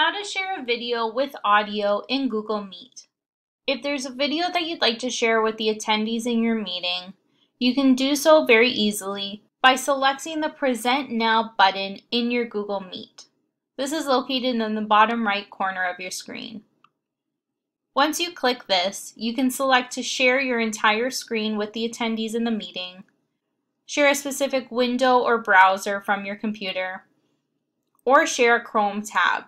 How to share a video with audio in Google Meet. If there's a video that you'd like to share with the attendees in your meeting, you can do so very easily by selecting the Present Now button in your Google Meet. This is located in the bottom right corner of your screen. Once you click this, you can select to share your entire screen with the attendees in the meeting, share a specific window or browser from your computer, or share a Chrome tab.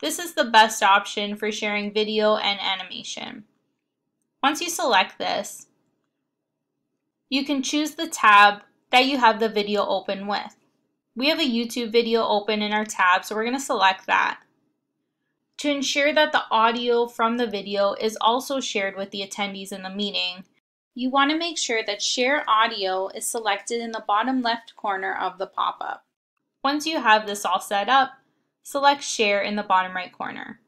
This is the best option for sharing video and animation. Once you select this, you can choose the tab that you have the video open with. We have a YouTube video open in our tab, so we're going to select that. To ensure that the audio from the video is also shared with the attendees in the meeting, you want to make sure that Share Audio is selected in the bottom left corner of the pop-up. Once you have this all set up, select Share in the bottom right corner.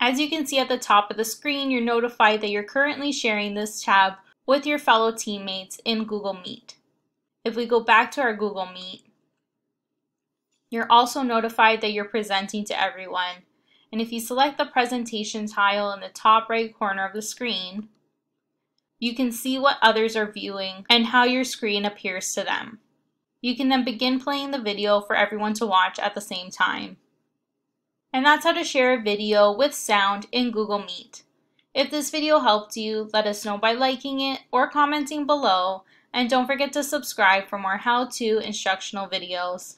As you can see at the top of the screen, you're notified that you're currently sharing this tab with your fellow teammates in Google Meet. If we go back to our Google Meet, you're also notified that you're presenting to everyone. And if you select the presentation tile in the top right corner of the screen, you can see what others are viewing and how your screen appears to them. You can then begin playing the video for everyone to watch at the same time. And that's how to share a video with sound in Google Meet. If this video helped you, let us know by liking it or commenting below, and don't forget to subscribe for more how-to instructional videos.